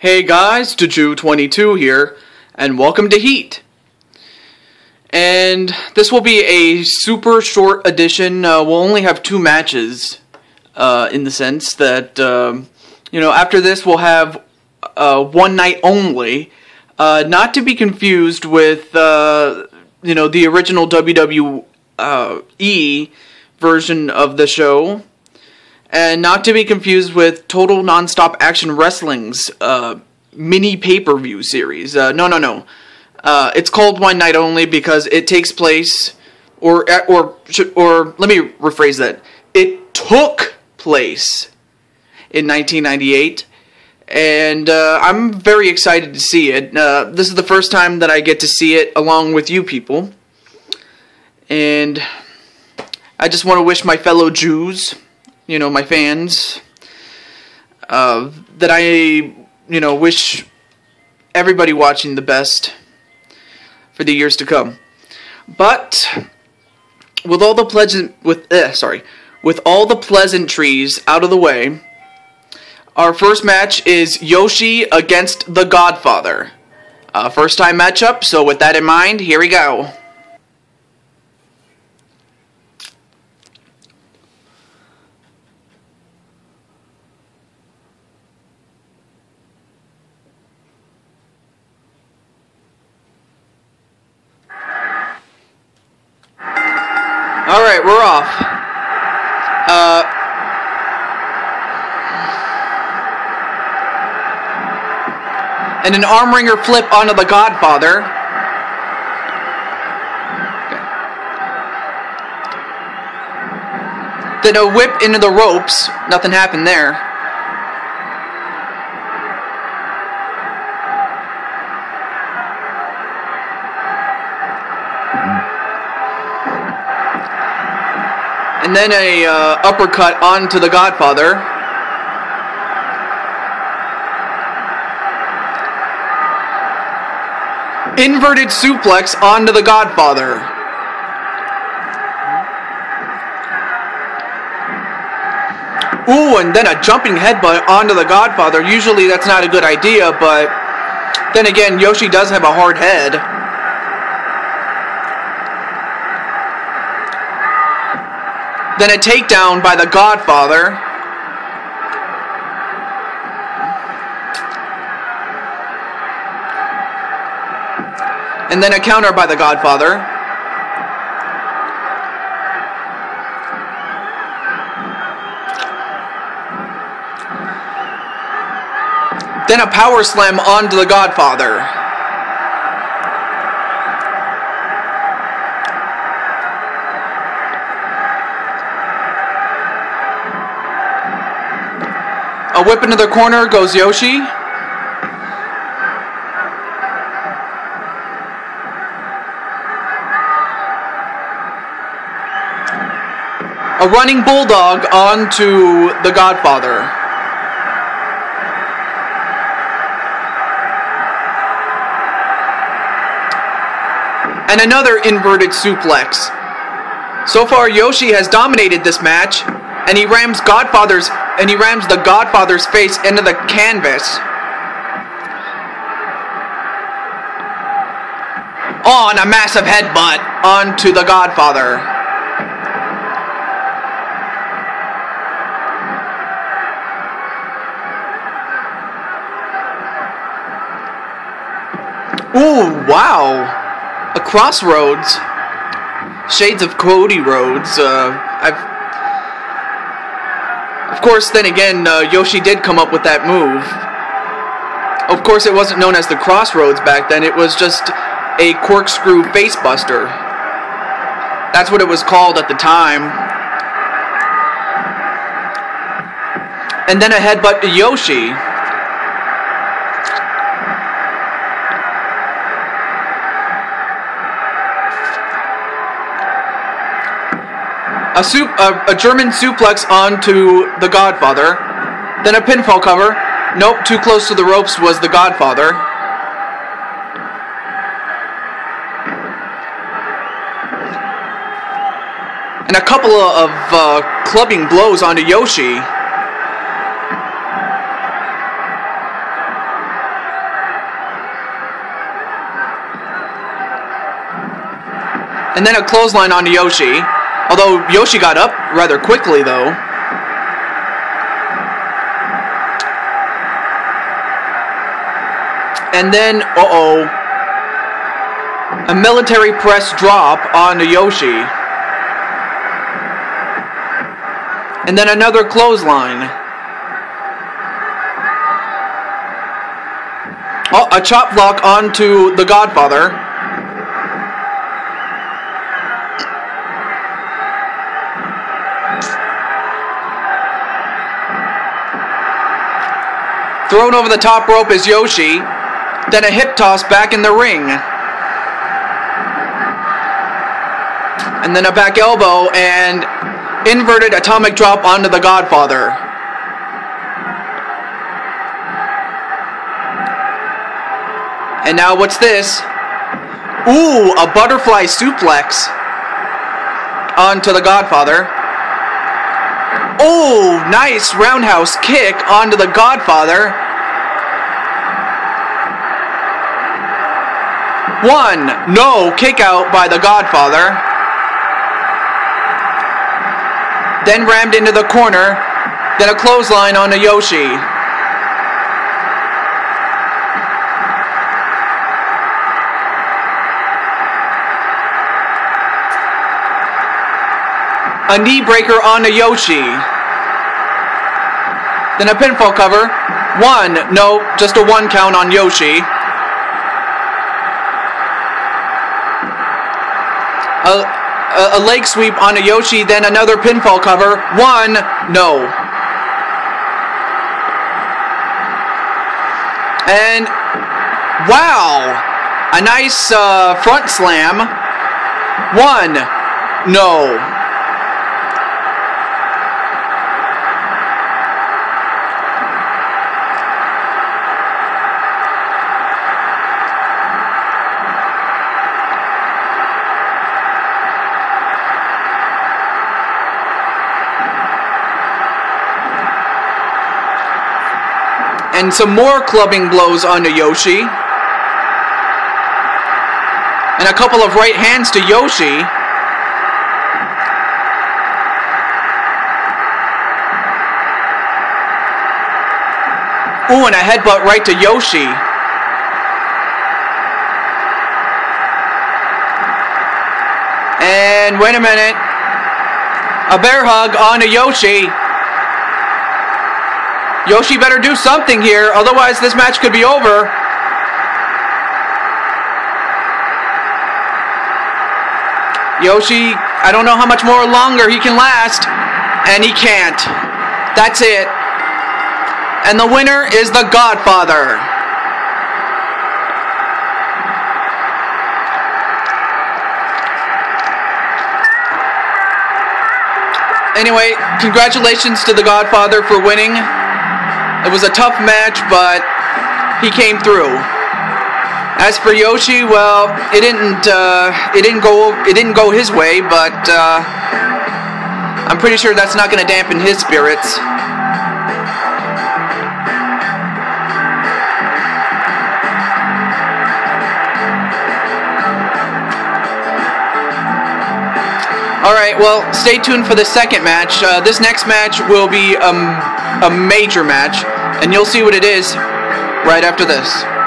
Hey guys, TehJew22 here, and welcome to Heat. And this will be a super short edition. Uh, we'll only have two matches, uh, in the sense that, um, you know, after this we'll have uh, one night only. Uh, not to be confused with, uh, you know, the original WWE version of the show and not to be confused with Total Nonstop Action Wrestling's uh, mini pay per view series. Uh, no, no, no. Uh, it's called One Night Only because it takes place, or or or let me rephrase that. It took place in 1998, and uh, I'm very excited to see it. Uh, this is the first time that I get to see it along with you people, and I just want to wish my fellow Jews you know, my fans, uh, that I, you know, wish everybody watching the best for the years to come. But with all the pleasant with eh, sorry, with all the pleasantries out of the way, our first match is Yoshi against the Godfather. Uh, first time matchup, so with that in mind, here we go. All right, we're off. Uh, and an arm wringer flip onto the Godfather. Okay. Then a whip into the ropes. Nothing happened there. And then a uh, uppercut onto the Godfather. Inverted suplex onto the Godfather. Ooh, and then a jumping headbutt onto the Godfather. Usually that's not a good idea, but then again, Yoshi does have a hard head. Then a takedown by the Godfather. And then a counter by the Godfather. Then a power slam onto the Godfather. A whip into the corner goes Yoshi. A running bulldog onto the Godfather. And another inverted suplex. So far, Yoshi has dominated this match, and he rams Godfather's and he rams the Godfather's face into the canvas. On a massive headbutt onto the Godfather. Ooh, wow. A Cross Rhodes. Shades of Cody Rhodes. Uh, I've course, then again, uh, Yoshi did come up with that move. Of course, it wasn't known as the Cross Rhodes back then, it was just a corkscrew facebuster. That's what it was called at the time. And then a headbutt to Yoshi. a, a, a, German suplex onto The Godfather, then a pinfall cover. Nope, too close to the ropes was The Godfather. And a couple of uh, clubbing blows onto Yoshi. and then a clothesline onto Yoshi. Although Yoshi got up rather quickly, though. And then, uh-oh. A military press drop onto Yoshi. And then another clothesline. Oh, a chop block onto the Godfather. Thrown over the top rope is Yoshi. Then a hip toss back in the ring. And then a back elbow and inverted atomic drop onto the Godfather. And now what's this? Ooh, a butterfly suplex onto the Godfather. Oh, nice roundhouse kick onto the Godfather. One, no, kick out by the Godfather. Then rammed into the corner. Then a clothesline onto Yoshi. A knee breaker onto Yoshi. Then a pinfall cover. One, no, just a one count on Yoshi. A, a, a leg sweep onto Yoshi, then another pinfall cover. One, no. And wow, a nice uh, front slam. One, no. And some more clubbing blows onto Yoshi. And a couple of right hands to Yoshi. Ooh, and a headbutt right to Yoshi. And wait a minute. A bear hug onto Yoshi. Yoshi better do something here, otherwise this match could be over. Yoshi, I don't know how much more longer he can last, and he can't. That's it. And the winner is the Godfather. Anyway, congratulations to the Godfather for winning. It was a tough match, but he came through. As for Yoshi, well, it didn't uh, it didn't go it didn't go his way, but uh, I'm pretty sure that's not going to dampen his spirits. All right, well, stay tuned for the second match. Uh, this next match will be um, a major match, and you'll see what it is right after this.